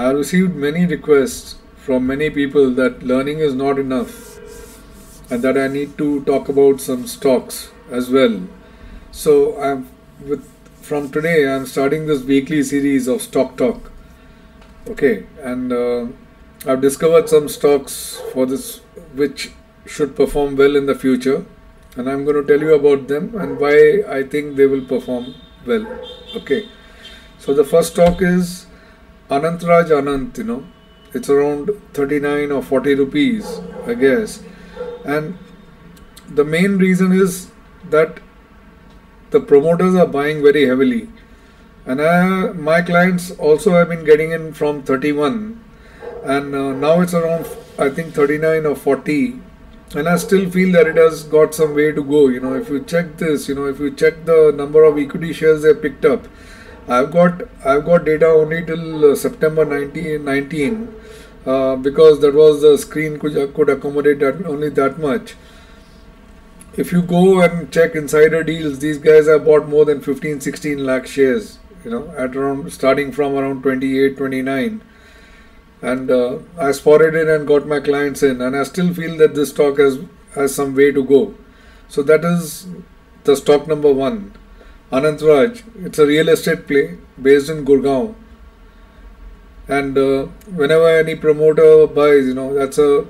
I received many requests from many people that learning is not enough and that I need to talk about some stocks as well. So I'm with from today I'm starting this weekly series of stock talk. Okay, and uh, I've discovered some stocks for this which should perform well in the future, and I'm going to tell you about them and why I think they will perform well. Okay, so the first stock is Anant Raj Anant. You know, it's around 39 or 40 rupees, I guess, and the main reason is that the promoters are buying very heavily. And I, my clients also have been getting in from 31 and uh, now it's around i think 39 or 40 and i still feel that it has got some way to go you know. If you check this you know if you check the number of equity shares they picked up i've got i've got data only till uh, september 19, 19 uh, because that was the screen could, could accommodate that only that much. If you go and check insider deals these guys have bought more than 15 16 lakh shares you know at around starting from around 28 29 and uh, I spotted it and got my clients in and I still feel that this stock has has some way to go. So that is the stock number one Anant Raj it's a real estate play based in Gurgaon. And uh, whenever any promoter buys you know that's a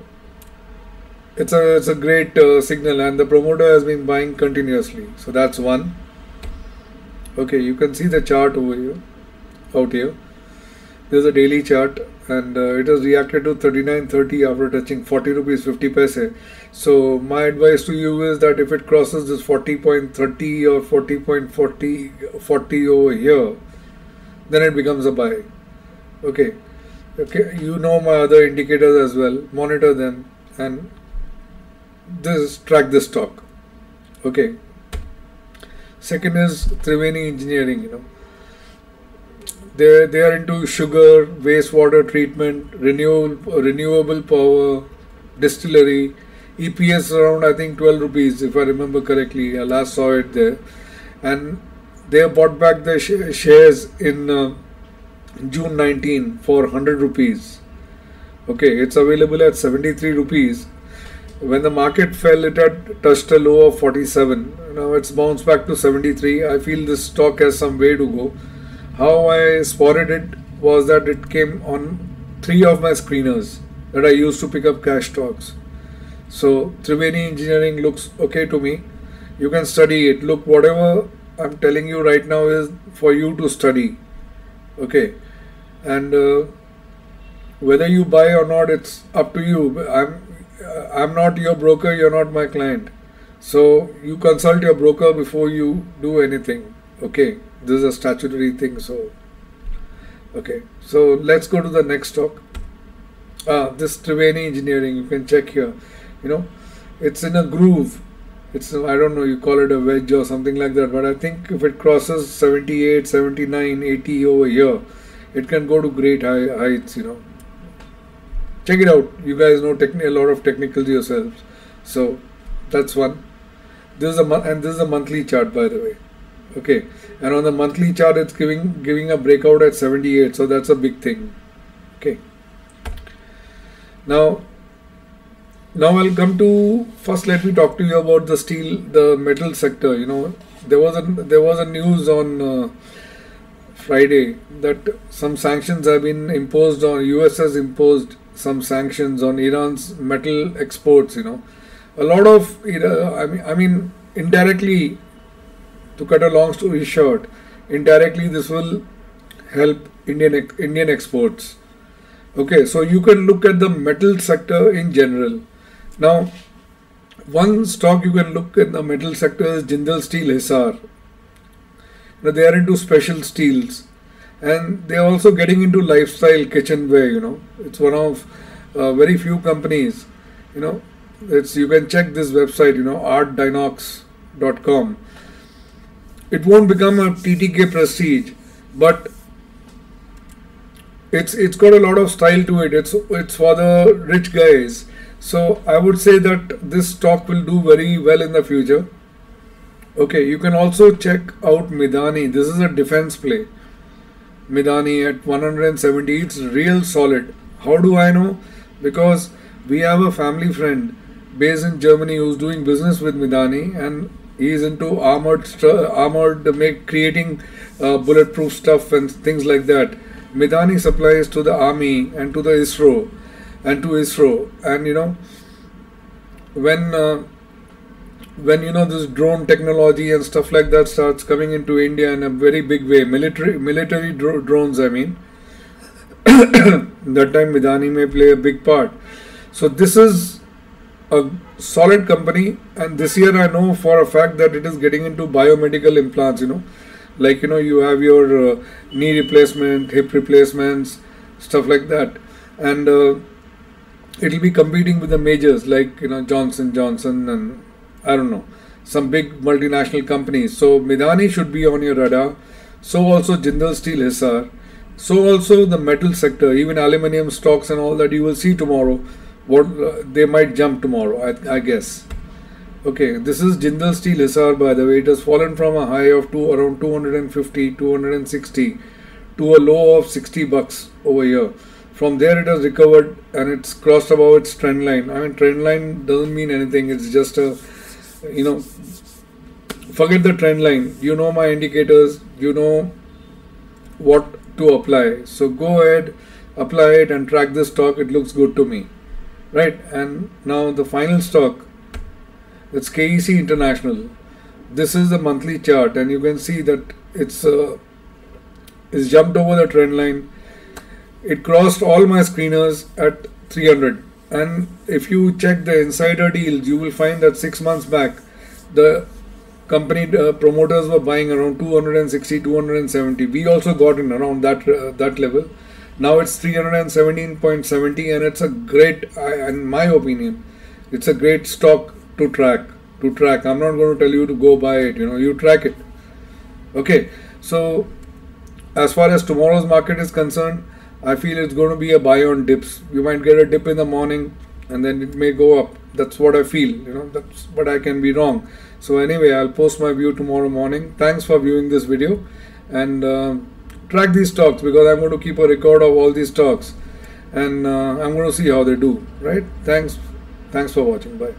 it's a it's a great uh, signal and the promoter has been buying continuously. So that's one. Okay you can see the chart over here out here there's a daily chart and uh, it has reacted to 39.30 after touching 40 rupees 50 paise. So my advice to you is that if it crosses this 40.30 or 40.40 40 over here then it becomes a buy. Okay. Okay you know my other indicators as well. Monitor them and this track this stock. Okay. Second is Triveni Engineering, you know. They, they are into sugar, wastewater treatment, renewable, renewable power, distillery. EPS around I think 12 rupees if I remember correctly. I last saw it there. And they bought back the sh- shares in uh, June 19 for 100 rupees. Okay, it's available at 73 rupees when the market fell, it had touched a low of 47. Now it's bounced back to 73. I feel this stock has some way to go. How I spotted it was that it came on three of my screeners that I used to pick up cash stocks. So Triveni Engineering looks okay to me. You can study it. Look, whatever I'm telling you right now is for you to study. Okay, and uh, whether you buy or not, it's up to you. I'm I'm not your broker, you're not my client. So you consult your broker before you do anything. Okay, this is a statutory thing. So, okay, so let's go to the next talk. Ah, this Triveni engineering, you can check here. You know, it's in a groove. It's, I don't know, you call it a wedge or something like that, but I think if it crosses 78, 79, 80 over here, it can go to great high heights, you know check it out you guys know techni- a lot of technicals yourselves so that's one this is a month and this is a monthly chart by the way okay. And on the monthly chart it's giving giving a breakout at 78 so that's a big thing. Okay. Now now i'll come to first let me talk to you about the steel the metal sector. You know there was a there was a news on uh, friday that some sanctions have been imposed on us has imposed some sanctions on Iran's metal exports. You know, a lot of I mean, I mean, indirectly, to cut a long story short, indirectly this will help Indian Indian exports. Okay, so you can look at the metal sector in general. Now, one stock you can look at the metal sector is Jindal Steel Hisar. Now they are into special steels and they are also getting into lifestyle kitchenware you know it's one of uh, very few companies you know it's you can check this website you know artdinox.com it won't become a ttk prestige but it's it's got a lot of style to it it's it's for the rich guys so i would say that this stock will do very well in the future okay you can also check out Midhani this is a defense play Midhani at 170. It's real solid. How do I know? Because we have a family friend based in Germany who's doing business with Midhani and he's into armored armored make creating uh, bulletproof stuff and things like that. Midhani supplies to the army and to the ISRO and to ISRO and you know when uh, when you know this drone technology and stuff like that starts coming into India in a very big way, military military dro- drones, I mean, that time Midhani may play a big part. So this is a solid company, and this year I know for a fact that it is getting into biomedical implants. You know, like you know you have your uh, knee replacement, hip replacements, stuff like that, and uh, it'll be competing with the majors like you know Johnson Johnson and I don't know, some big multinational companies. So Midhani should be on your radar. So also Jindal Steel Hisar. So also the metal sector, even aluminium stocks and all that you will see tomorrow. What uh, they might jump tomorrow, I, I guess. Okay, this is Jindal Steel Hisar by the way. It has fallen from a high of two, around 250, 260 to a low of 60 bucks over here. From there it has recovered and it's crossed above its trend line. I mean trend line doesn't mean anything. It's just a you know forget the trend line you know my indicators you know what to apply so go ahead apply it and track this stock it looks good to me right and now the final stock it's KEC International this is the monthly chart and you can see that it's uh, it's jumped over the trend line it crossed all my screeners at 300 and if you check the insider deals, you will find that six months back, the company uh, promoters were buying around 260, 270. We also got in around that uh, that level. Now it's 317.70, and it's a great, in my opinion, it's a great stock to track. To track, I'm not going to tell you to go buy it. You know, you track it. Okay, so as far as tomorrow's market is concerned, I feel it's going to be a buy on dips. You might get a dip in the morning and then it may go up. That's what I feel, you know, that's but I can be wrong. So anyway, I'll post my view tomorrow morning. Thanks for viewing this video and uh, track these stocks because I'm going to keep a record of all these stocks and uh, I'm going to see how they do, right? Thanks. Thanks for watching. Bye.